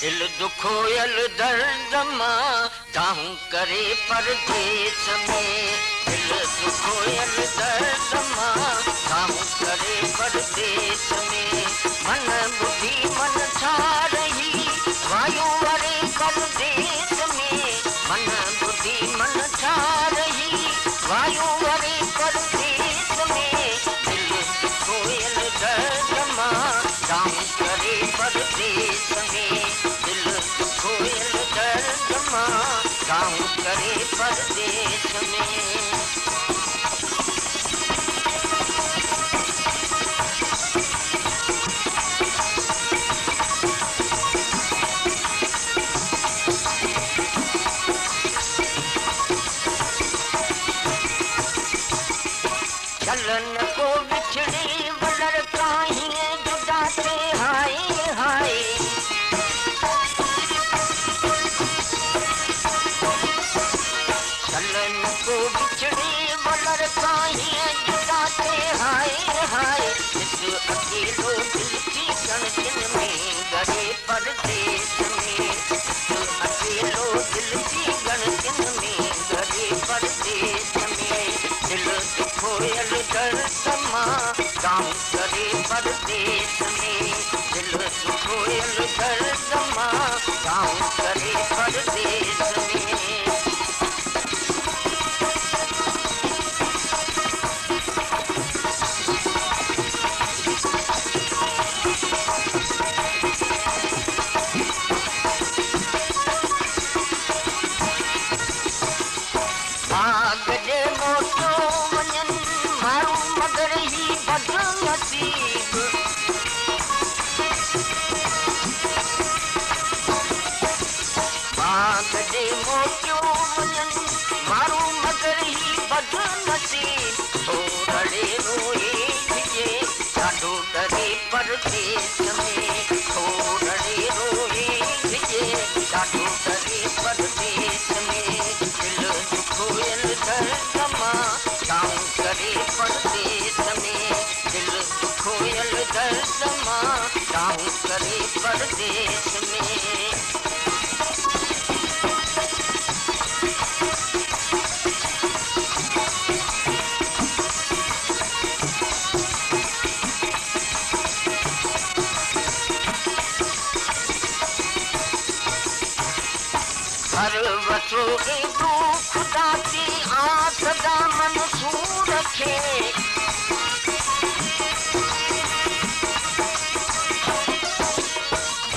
दिल दुखोयल दर्द मां दाहूं करे परदेस में दिल दुखोयल दर्द मां में दिल दुखोयल दर्द माँ दाहूं करे परदेस में। चलन को बिछड़ी बिछड़ी वलर काहिए जुदाते हाय हाय। इस अकेलो दिल की गणतिन में गए परदेश में। अकेलो दिल की गणतिन में गए परदेश में। दिल दुखोयल दर्द माँ काम करे परदेश में। दिल दुखोयल दर्द माँ काम करे परदेश में। भाग मोटो वञनि माण्हू मगर ही बदनसीब भाग जे मोटो वञनि माण्हू मगर ही बदनसीब थोड़े रोए भिजे ॾाढो डरे परदेस में। दुखोयल दर्द माँ करे परदेस में हर एॾो ख़ुदा की आस दामन